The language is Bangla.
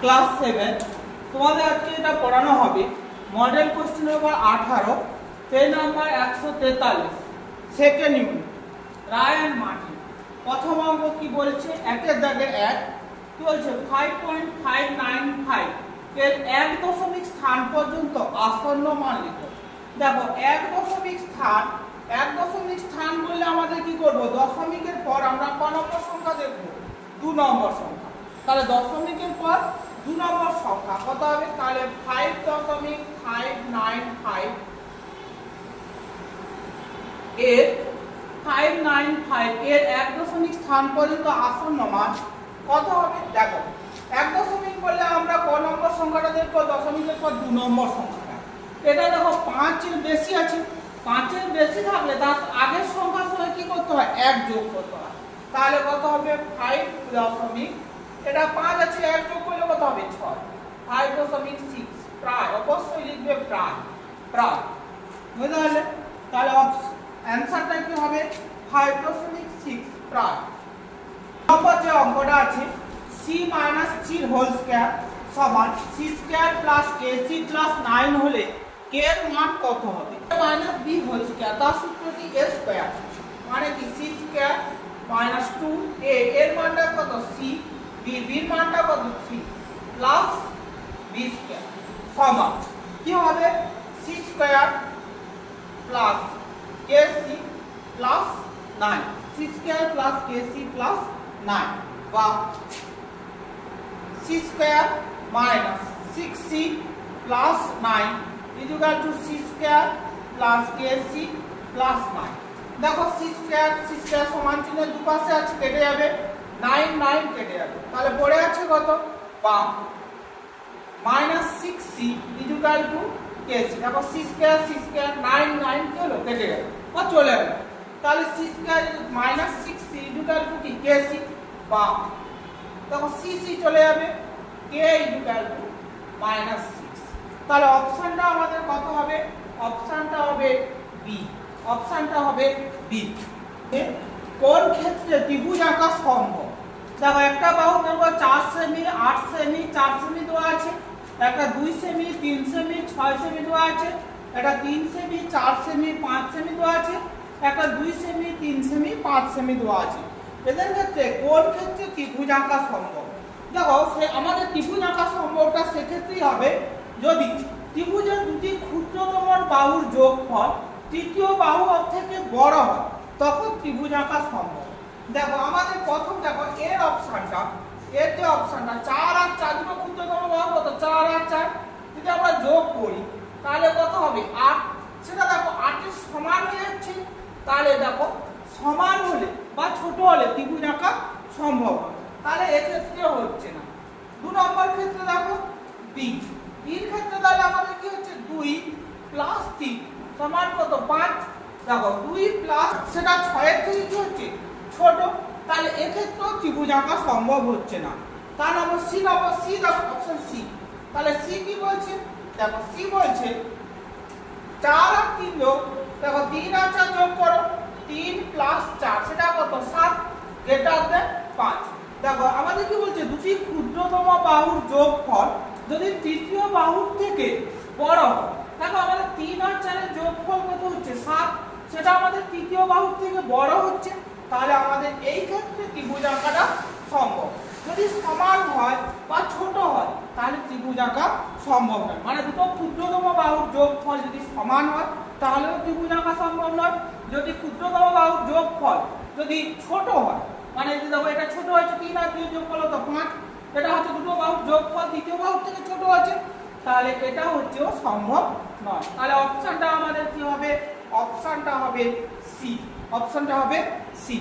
Class seven. তোমাদের আজকে এটা পড়ানো হবে। মডেল কোশ্চেন নম্বর আঠারো পেজ নাম্বার একশো তেতাল্লিশ, সেকেন্ড ইউনিট। রায় অ্যান্ড প্রথম অঙ্ক কি বলছে? একের জায়গায় এক। কি বলছে? Five point five nine five এর এক দশমিক স্থান পর্যন্ত আসন্ন মান লিখো। দেখো, এক দশমিক স্থান, এক দশমিক স্থান বললে আমাদের কি করব? দশমিকের পর আমরা ক নম্বর সংখ্যা দেখব? দু নম্বর সংখ্যা। তাহলে দশমিকের পর দু নম্বর সংখ্যা, কত হবে? তাহলে ফাইভ দশমিক ফাইভ নাইন ফাইভ এর ফাইভ নাইন ফাইভ এর এক দশমিক স্থান পর্যন্ত আসন্ন মান কত হবে? দেখো, এক দশমিক বললে আমরা ক নম্বর সংখ্যাটা দেখব, দশমিকের পর দু নম্বর সংখ্যাটা। এটা দেখো পাঁচের বেশি আছে। পাঁচের বেশি থাকলে তার আগের সংখ্যার সঙ্গে কি করতে হয়? এক যোগ করতে হয়। তাহলে কত হবে? ফাইভ দশমিক। এটা পাঁচ আছে, এক যোগ করলে কত ছয়। ফাইভ সিক্স প্রায়, অবশ্যই লিখবে প্রায়। প্রায়। বুঝতে পারলে? তাহলে অ্যান্সারটা কি হবে? ফাইভ সিক্স প্রায়। নম্বর যে অঙ্কটা আছে C minus three whole square সমান C square plus A C plus nine হলে কে এর মান কত হবে? মাইনাস বি হোল স্কোয়ার তার সূত্রটি এ স্কোয়ার মানে কি? C square minus two A এর মানটা কত? সি বি বির মানটা কত? থ্রি প্লাস বি স্কোয়ার সমান কি হবে? C square plus K C plus nine C square plus K C plus nine বা C square minus six C plus nine equal to C square plus K C plus nine দেখো সি স্কোয়ার সি স্কোয়ার সমান চিহ্ন দুপাশে আছে কেটে যাবে। নাইন নাইন কেটে যাবে। তাহলে পড়ে আছে কত? বা minus six C equal to K C দেখো C square C square nine nine কি হলো, কেটে গেল, বা চলে গেল। তাহলে C square minus six C equal to কি? কে সি বা তখন সি সি চলে যাবে K equal to minus six তাহলে অপশনটা আমাদের কত হবে? অপশনটা হবে বি অপশনটা হবে বি কোন ক্ষেত্রে ত্রিভুজ আঁকা সম্ভব? দেখো একটা বাহু ধরবো চার সেমি আট সেমি চার সেমি দেওয়া আছে, একটা দুই সেমি তিন সেমি ছয় সেমি দেওয়া আছে, একটা তিন সেমি চার সেমি পাঁচ সেমি দেওয়া আছে, একটা দুই সেমি তিন সেমি পাঁচ সেমি দেওয়া আছে। এদের ক্ষেত্রে কোন ক্ষেত্রে ত্রিভুজ আঁকা সম্ভব? দেখো, সে আমাদের ত্রিভুজ আঁকা সম্ভবটা সেক্ষেত্রেই হবে যদি ত্রিভুজের দুটি ক্ষুদ্রতম বাহুর যোগফল তৃতীয় বাহু থেকে বড় হয়, তখন ত্রিভুজ আঁকা সম্ভব। দেখো, আমাদের প্রথম দেখো, এর অপশনটা এর যে অপশনটা চার আর চার, দুটো ক্ষুদ্রতম বাহু কত? চার আর চার। যদি আমরা যোগ করি, তাহলে কত হবে? আট। সেটা দেখো, আটের সমান হয়ে যাচ্ছে। তাহলে দেখো, সমান হলে বা ছোট হলে ত্রিভুজ আঁকা সম্ভব তাহলে এক্ষেত্রে হচ্ছে না। দু নম্বর ক্ষেত্রে দেখো বি বির ক্ষেত্রে তাহলে আমাদের কি হচ্ছে? দুই প্লাস তিন সমান কত? পাঁচ। দেখো, দুই প্লাস, সেটা ছয়ের থেকে কি হচ্ছে? ছোট। তাহলে এক্ষেত্রেও ত্রিভুজ আঁকা সম্ভব হচ্ছে না। তার number C number C option C তাহলে সি কি বলছে? দেখো সি বলছে, চার আর তিন যোগ, দেখো তিন আর চার যোগ করো, তিন প্লাস চার, সেটা কত? সাত গ্রেটার দেন পাঁচ। দেখো, আমাদের কি বলছে? দুটি ক্ষুদ্রতম বাহুর যোগফল যদি তৃতীয় বাহুর থেকে বড় হয়, দেখো আমাদের তিন আর চারের যোগফল কত হচ্ছে? সাত। সেটা আমাদের তৃতীয় বাহুর থেকে বড় হচ্ছে। তাহলে আমাদের এই ক্ষেত্রে ত্রিভুজ আঁকাটা সম্ভব। যদি সমান হয় বা ছোট হয়, তাহলে ত্রিভুজ আঁকা সম্ভব নয়। মানে দুটো ক্ষুদ্রতম বাহুর যোগফল যদি সমান হয়, তাহলেও ত্রিভুজ আঁকা সম্ভব নয়। যদি ক্ষুদ্রতম বাহুর যোগফল যদি ছোট হয় মানে যদি দেখো, এটা ছোট হয়েছে তিন আর দুই যোগফল তো পাঁচ, এটা হচ্ছে দুটো বাহুর যোগফল, দ্বিতীয় বাহুর থেকে ছোট আছে, তাহলে এটা হচ্ছেও সম্ভব নয়। তাহলে অপশানটা আমাদের কি হবে? অপশানটা হবে সি অপশানটা হবে সি